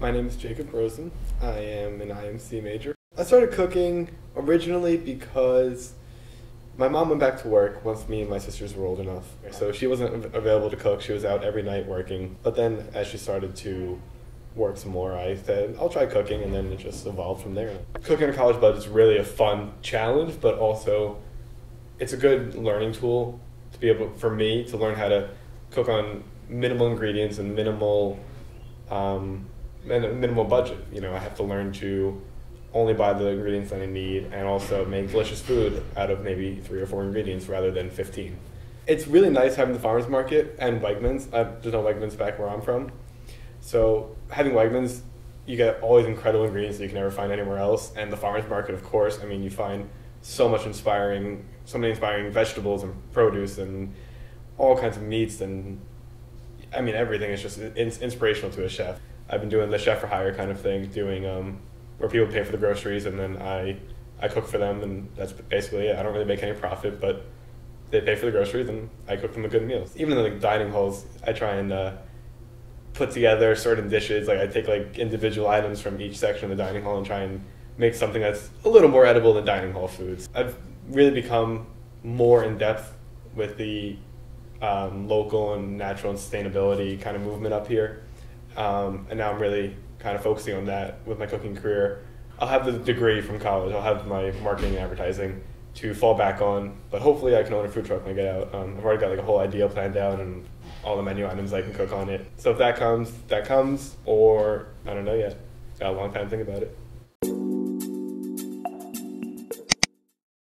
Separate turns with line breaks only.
My name is Jacob Rosen. I am an IMC major. I started cooking originally because my mom went back to work once me and my sisters were old enough. So she wasn't available to cook. She was out every night working. But then as she started to work some more, I said, I'll try cooking, and then it just evolved from there. Cooking a college bud is really a fun challenge, but also it's a good learning tool to be able, for me, to learn how to cook on minimal ingredients and minimal um, a minimal budget. You know, I have to learn to only buy the ingredients that I need and also make delicious food out of maybe three or four ingredients rather than 15. It's really nice having the farmers market and Wegmans. Uh, there's no Wegmans back where I'm from. So having Wegmans, you get all these incredible ingredients that you can never find anywhere else. And the farmers market, of course, I mean, you find so much inspiring, so many inspiring vegetables and produce and all kinds of meats and I mean, everything is just inspirational to a chef. I've been doing the chef for hire kind of thing, doing um, where people pay for the groceries and then I I cook for them and that's basically it. I don't really make any profit, but they pay for the groceries and I cook them a good meals. Even in the dining halls, I try and uh, put together certain dishes. Like I take like individual items from each section of the dining hall and try and make something that's a little more edible than dining hall foods. I've really become more in depth with the um, local and natural and sustainability kind of movement up here. Um, and now I'm really kind of focusing on that with my cooking career. I'll have the degree from college. I'll have my marketing and advertising to fall back on, but hopefully I can own a food truck when I get out. Um, I've already got like a whole idea planned out and all the menu items I can cook on it. So if that comes, that comes, or I don't know yet. Got a long time to think about it.